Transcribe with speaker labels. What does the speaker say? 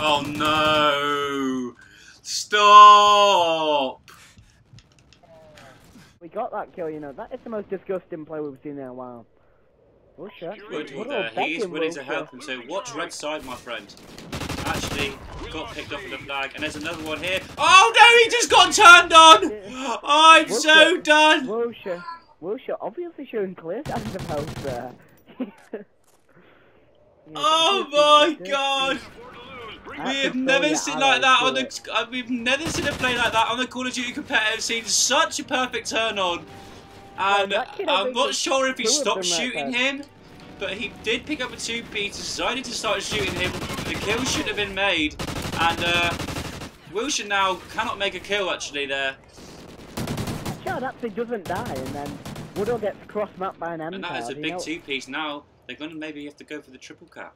Speaker 1: Oh no! Stop!
Speaker 2: We got that kill, you know. That is the most disgusting play we've seen in a while. Oh shit.
Speaker 1: Good,
Speaker 2: What a
Speaker 1: he is willing to help him, so watch red side, my friend. Actually, got picked up with the flag, and there's another one here. Oh no, he just got turned on! I'm so done!
Speaker 2: Wilschere. Wilschere obviously showing clear signs of health there. Yeah,
Speaker 1: Oh my god! We
Speaker 2: have
Speaker 1: never seen like that on the. uh, We've never seen a play like that on the Call of Duty competitive scene. Such a perfect turn on, and I'm not sure if he stopped shooting him, but he did pick up a two piece. Decided to start shooting him. The kill should have been made, and uh, Wilschere now cannot make a kill actually there,
Speaker 2: Chad actually doesn't die, and then Woodall gets cross-mapped by an
Speaker 1: and that is a big two piece. Now they're going to maybe have to go for the triple cap.